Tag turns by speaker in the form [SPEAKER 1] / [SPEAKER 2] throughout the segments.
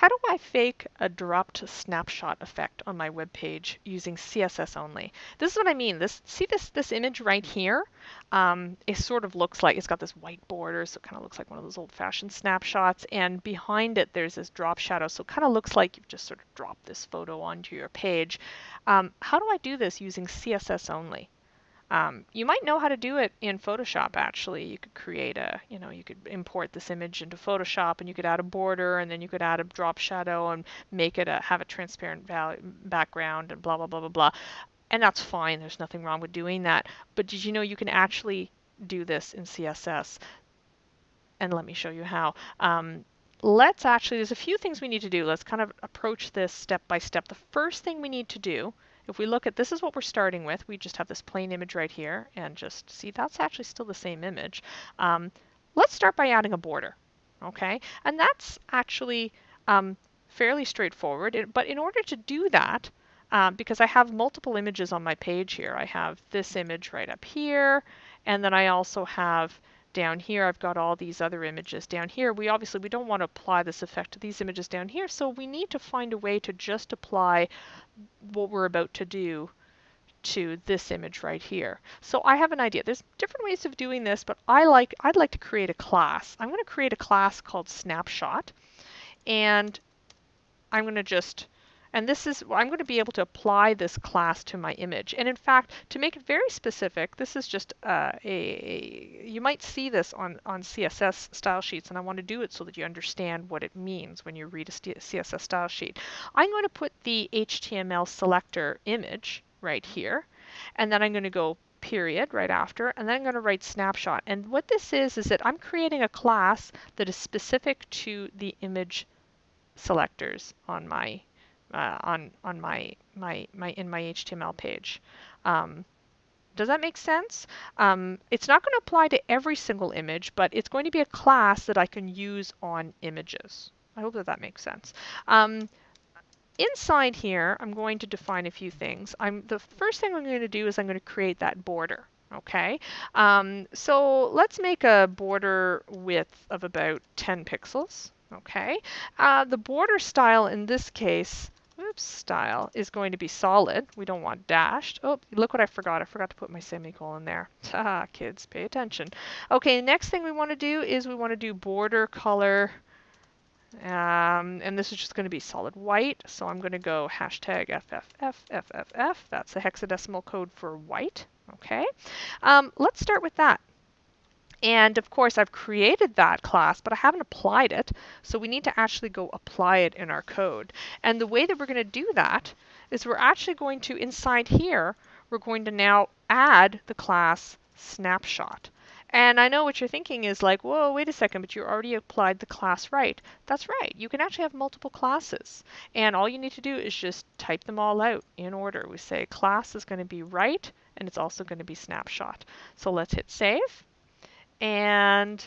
[SPEAKER 1] How do I fake a dropped snapshot effect on my web page using CSS only? This is what I mean. This see this this image right here? Um, it sort of looks like it's got this white border, so it kind of looks like one of those old-fashioned snapshots. And behind it, there's this drop shadow, so it kind of looks like you've just sort of dropped this photo onto your page. Um, how do I do this using CSS only? Um, you might know how to do it in Photoshop actually. You could create a, you know, you could import this image into Photoshop and you could add a border and then you could add a drop shadow and make it a, have a transparent background and blah, blah, blah, blah, blah. And that's fine. There's nothing wrong with doing that. But did you know you can actually do this in CSS? And let me show you how. Um, let's actually, there's a few things we need to do. Let's kind of approach this step by step. The first thing we need to do if we look at, this is what we're starting with. We just have this plain image right here and just see that's actually still the same image. Um, let's start by adding a border, okay? And that's actually um, fairly straightforward. But in order to do that, um, because I have multiple images on my page here, I have this image right up here, and then I also have down here I've got all these other images down here we obviously we don't want to apply this effect to these images down here so we need to find a way to just apply what we're about to do to this image right here. So I have an idea. There's different ways of doing this, but I like, I'd like to create a class. I'm going to create a class called snapshot, and I'm going to just, and this is, I'm going to be able to apply this class to my image. And in fact, to make it very specific, this is just uh, a, you might see this on, on CSS style sheets, and I want to do it so that you understand what it means when you read a CSS style sheet. I'm going to put the HTML selector image right here, and then I'm going to go period right after, and then I'm going to write snapshot. And what this is, is that I'm creating a class that is specific to the image selectors on my uh, on on my my my in my HTML page. Um, does that make sense? Um, it's not going to apply to every single image, but it's going to be a class that I can use on images. I hope that that makes sense. Um, inside here, I'm going to define a few things. I'm the first thing I'm going to do is I'm going to create that border. Okay, um, so let's make a border width of about 10 pixels. Okay, uh, the border style in this case oops, style is going to be solid. We don't want dashed. Oh, look what I forgot. I forgot to put my semicolon there. Ah, kids, pay attention. Okay, next thing we want to do is we want to do border color. Um, and this is just going to be solid white. So I'm going to go hashtag FFFFFF. That's the hexadecimal code for white. Okay, um, let's start with that. And of course, I've created that class, but I haven't applied it. So we need to actually go apply it in our code. And the way that we're going to do that is we're actually going to, inside here, we're going to now add the class snapshot. And I know what you're thinking is like, whoa, wait a second, but you already applied the class right. That's right. You can actually have multiple classes. And all you need to do is just type them all out in order. We say class is going to be right, and it's also going to be snapshot. So let's hit save. And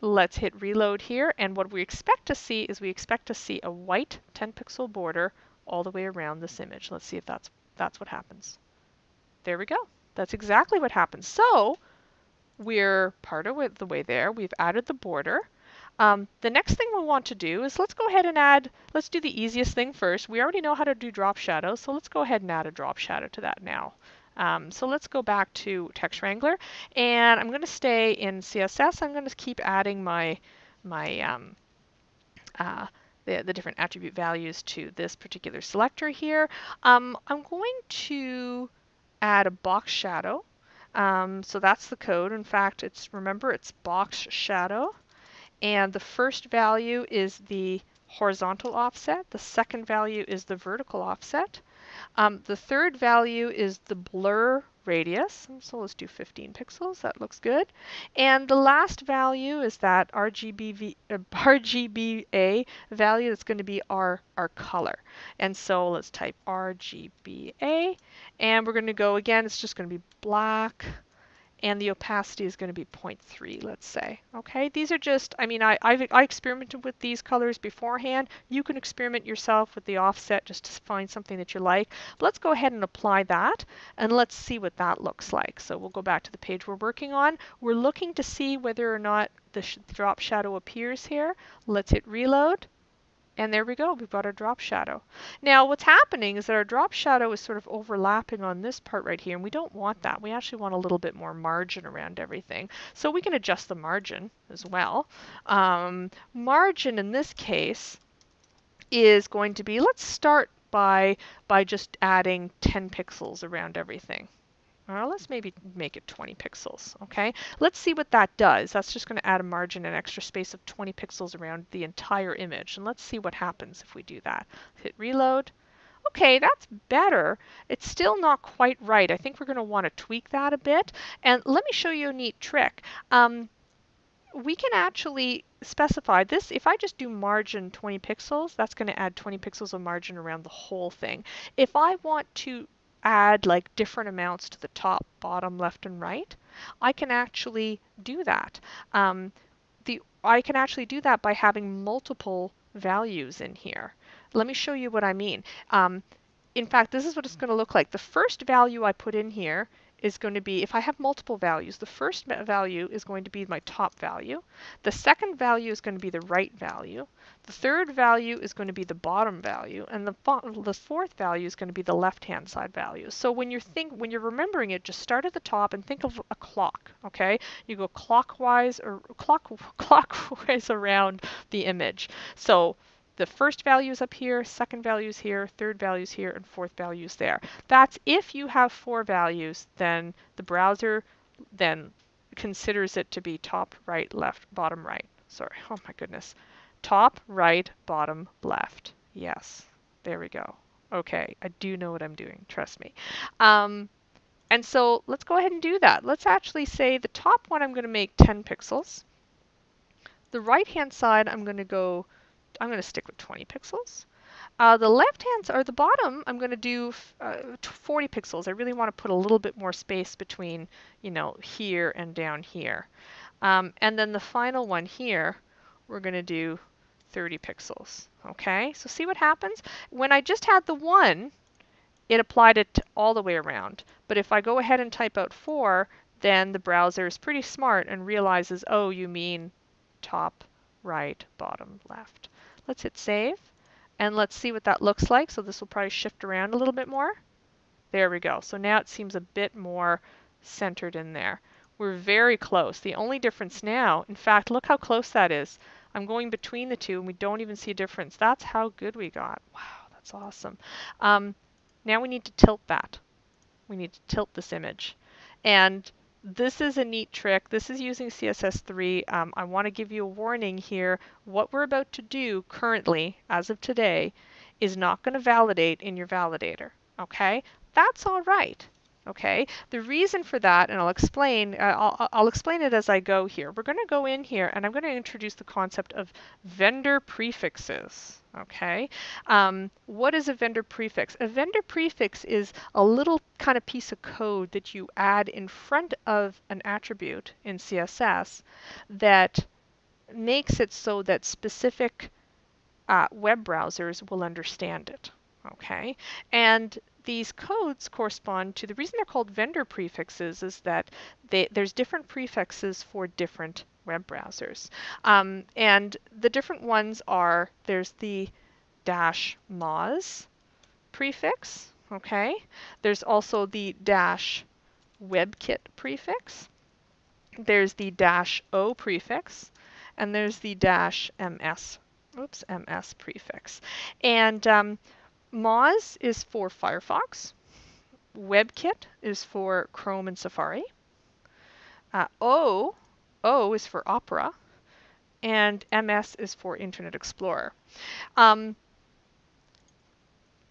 [SPEAKER 1] let's hit reload here. And what we expect to see is we expect to see a white 10 pixel border all the way around this image. Let's see if that's, that's what happens. There we go. That's exactly what happens. So we're part of the way there. We've added the border. Um, the next thing we want to do is let's go ahead and add, let's do the easiest thing first. We already know how to do drop shadows, so let's go ahead and add a drop shadow to that now. Um, so let's go back to TextWrangler, and I'm going to stay in CSS. I'm going to keep adding my my um, uh, the, the different attribute values to this particular selector here. Um, I'm going to add a box shadow. Um, so that's the code. In fact, it's remember it's box shadow, and the first value is the horizontal offset. The second value is the vertical offset. Um, the third value is the blur radius. So let's do 15 pixels. That looks good. And the last value is that RGB uh, RGBA value that's going to be our, our color. And so let's type RGBA. And we're going to go again. It's just going to be black and the opacity is going to be 0.3, let's say. Okay, these are just, I mean, I, I've, I experimented with these colors beforehand. You can experiment yourself with the offset just to find something that you like. But let's go ahead and apply that, and let's see what that looks like. So we'll go back to the page we're working on. We're looking to see whether or not the sh drop shadow appears here. Let's hit reload. And there we go, we've got our drop shadow. Now what's happening is that our drop shadow is sort of overlapping on this part right here, and we don't want that. We actually want a little bit more margin around everything. So we can adjust the margin as well. Um, margin in this case is going to be, let's start by, by just adding 10 pixels around everything. Well, let's maybe make it 20 pixels, okay? Let's see what that does. That's just going to add a margin and extra space of 20 pixels around the entire image. And let's see what happens if we do that. Hit reload. Okay, that's better. It's still not quite right. I think we're going to want to tweak that a bit. And let me show you a neat trick. Um, we can actually specify this. If I just do margin 20 pixels, that's going to add 20 pixels of margin around the whole thing. If I want to add like different amounts to the top, bottom, left, and right, I can actually do that. Um, the I can actually do that by having multiple values in here. Let me show you what I mean. Um, in fact, this is what it's going to look like. The first value I put in here is going to be, if I have multiple values, the first value is going to be my top value. The second value is going to be the right value. The third value is going to be the bottom value. And the, the fourth value is going to be the left-hand side value. So when you're, think, when you're remembering it, just start at the top and think of a clock, okay? You go clockwise or clock, clockwise around the image. So the first value is up here, second value is here, third value is here, and fourth value is there. That's if you have four values, then the browser then considers it to be top, right, left, bottom, right. Sorry, oh my goodness. Top, right, bottom, left. Yes, there we go. Okay, I do know what I'm doing, trust me. Um, and so let's go ahead and do that. Let's actually say the top one I'm going to make 10 pixels. The right hand side I'm going to go I'm going to stick with 20 pixels. Uh, the left hands or the bottom, I'm going to do uh, 40 pixels. I really want to put a little bit more space between, you know, here and down here. Um, and then the final one here, we're going to do 30 pixels. Okay, so see what happens? When I just had the one, it applied it all the way around. But if I go ahead and type out 4, then the browser is pretty smart and realizes, oh, you mean top, right, bottom, left. Let's hit save and let's see what that looks like. So this will probably shift around a little bit more. There we go. So now it seems a bit more centered in there. We're very close. The only difference now, in fact, look how close that is. I'm going between the two and we don't even see a difference. That's how good we got. Wow, that's awesome. Um, now we need to tilt that. We need to tilt this image. And this is a neat trick. This is using CSS3. Um, I want to give you a warning here. What we're about to do currently, as of today, is not going to validate in your validator. Okay? That's all right. Okay, the reason for that, and I'll explain, uh, I'll, I'll explain it as I go here. We're going to go in here and I'm going to introduce the concept of vendor prefixes. Okay, um, what is a vendor prefix? A vendor prefix is a little kind of piece of code that you add in front of an attribute in CSS that makes it so that specific uh, web browsers will understand it. Okay, and these codes correspond to the reason they're called vendor prefixes is that they, there's different prefixes for different web browsers. Um, and the different ones are there's the dash Moz prefix, okay? There's also the dash WebKit prefix. There's the dash O prefix, and there's the dash MS, oops, MS prefix. And um, Moz is for Firefox. WebKit is for Chrome and Safari. Uh, o, o is for Opera. And MS is for Internet Explorer. Um,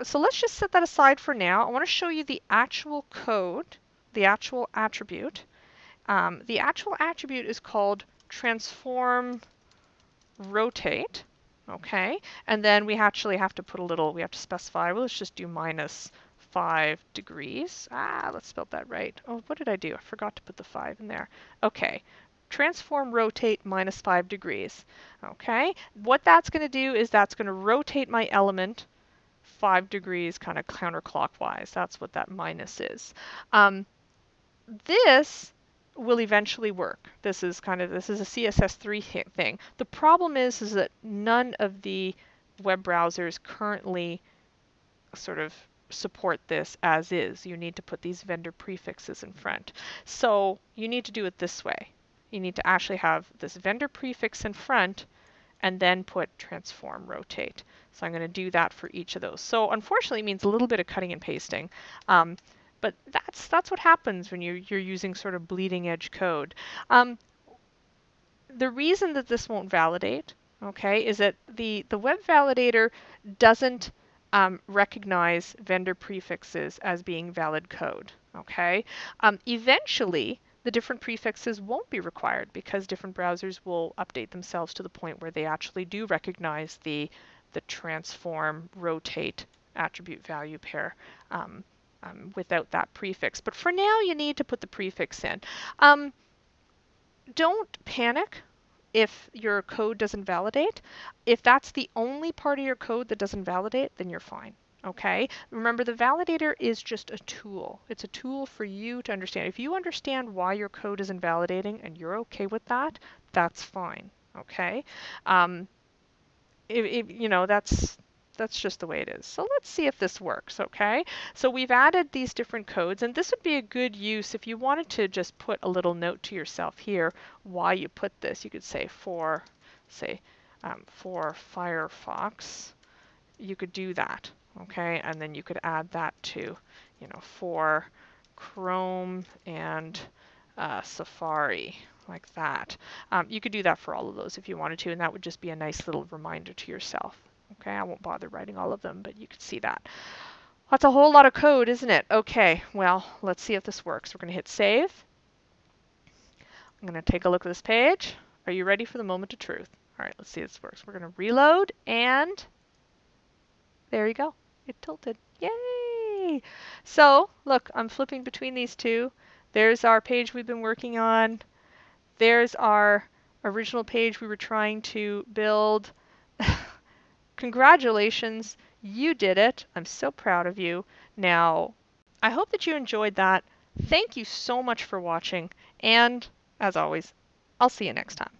[SPEAKER 1] so let's just set that aside for now. I want to show you the actual code, the actual attribute. Um, the actual attribute is called transform rotate. Okay, and then we actually have to put a little, we have to specify, well, let's just do minus 5 degrees. Ah, let's spell that right. Oh, what did I do? I forgot to put the 5 in there. Okay, transform rotate minus 5 degrees. Okay, what that's going to do is that's going to rotate my element 5 degrees kind of counterclockwise. That's what that minus is. Um, this will eventually work. This is kind of this is a CSS3 thing. The problem is is that none of the web browsers currently sort of support this as is. You need to put these vendor prefixes in front. So you need to do it this way. You need to actually have this vendor prefix in front and then put transform rotate. So I'm going to do that for each of those. So unfortunately it means a little bit of cutting and pasting. Um, but that's that's what happens when you're, you're using sort of bleeding edge code. Um, the reason that this won't validate, okay, is that the, the web validator doesn't um, recognize vendor prefixes as being valid code, okay? Um, eventually, the different prefixes won't be required because different browsers will update themselves to the point where they actually do recognize the, the transform, rotate attribute value pair um, um, without that prefix. But for now, you need to put the prefix in. Um, don't panic if your code doesn't validate. If that's the only part of your code that doesn't validate, then you're fine. Okay, remember the validator is just a tool. It's a tool for you to understand. If you understand why your code isn't validating and you're okay with that, that's fine. Okay, um, it, it, you know that's that's just the way it is. So let's see if this works, okay? So we've added these different codes, and this would be a good use if you wanted to just put a little note to yourself here why you put this. You could say for, say, um, for Firefox, you could do that, okay? And then you could add that to, you know, for Chrome and uh, Safari, like that. Um, you could do that for all of those if you wanted to, and that would just be a nice little reminder to yourself. Okay, I won't bother writing all of them, but you can see that. That's a whole lot of code, isn't it? Okay, well, let's see if this works. We're going to hit save. I'm going to take a look at this page. Are you ready for the moment of truth? All right, let's see if this works. We're going to reload, and there you go. It tilted. Yay! So, look, I'm flipping between these two. There's our page we've been working on. There's our original page we were trying to build. Congratulations, you did it. I'm so proud of you. Now, I hope that you enjoyed that. Thank you so much for watching, and as always, I'll see you next time.